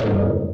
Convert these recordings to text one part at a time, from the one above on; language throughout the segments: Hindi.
Amen.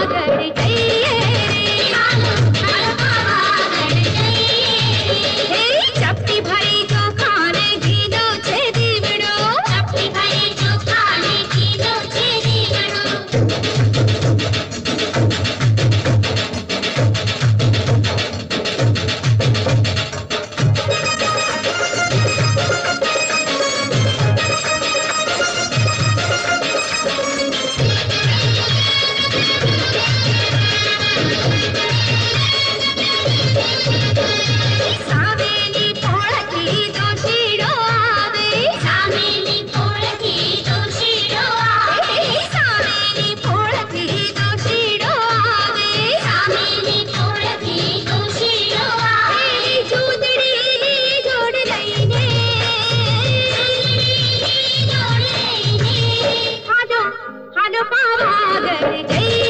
सागर जय सागर जय।